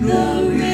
glory.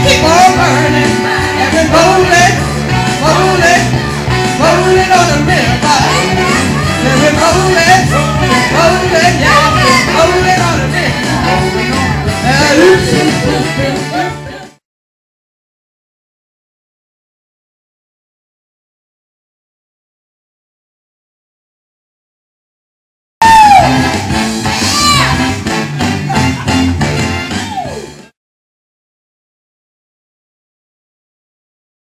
keep on burning and rolling, rolling, rolling on the river. Rolling, rolling, rolling, yeah, rolling on